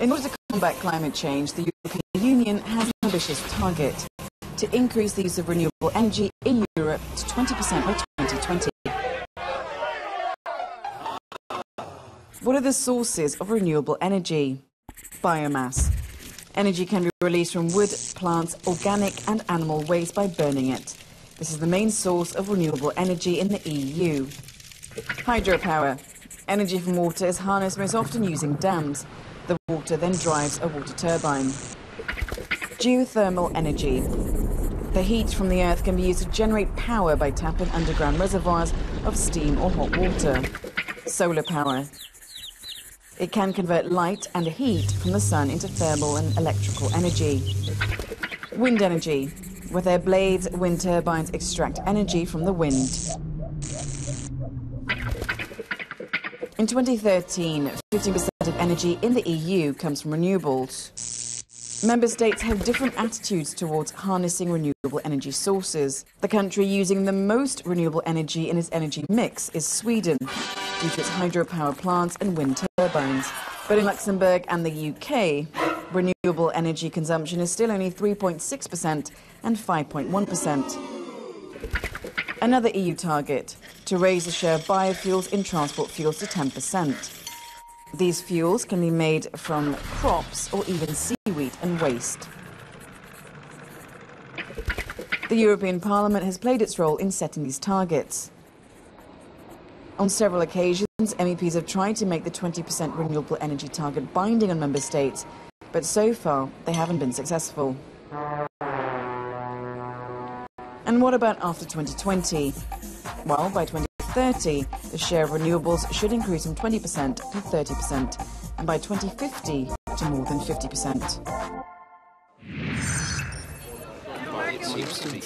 In order to combat climate change, the European Union has an ambitious target to increase the use of renewable energy in Europe to 20% by 2020. What are the sources of renewable energy? Biomass. Energy can be released from wood, plants, organic and animal waste by burning it. This is the main source of renewable energy in the EU. Hydropower. Energy from water is harnessed most often using dams. The water then drives a water turbine. Geothermal energy. The heat from the earth can be used to generate power by tapping underground reservoirs of steam or hot water. Solar power. It can convert light and heat from the sun into thermal and electrical energy. Wind energy. With their blades, wind turbines extract energy from the wind. In 2013, 15% of energy in the EU comes from renewables. Member states have different attitudes towards harnessing renewable energy sources. The country using the most renewable energy in its energy mix is Sweden, due to its hydropower plants and wind turbines. But in Luxembourg and the UK, renewable energy consumption is still only 3.6% and 5.1%. Another EU target, to raise the share of biofuels in transport fuels to 10%. These fuels can be made from crops or even seaweed and waste. The European Parliament has played its role in setting these targets. On several occasions, MEPs have tried to make the 20% renewable energy target binding on member states, but so far they haven't been successful. And what about after 2020? Well, by 2030, the share of renewables should increase from 20% to 30%, and by 2050 to more than 50%. It seems to be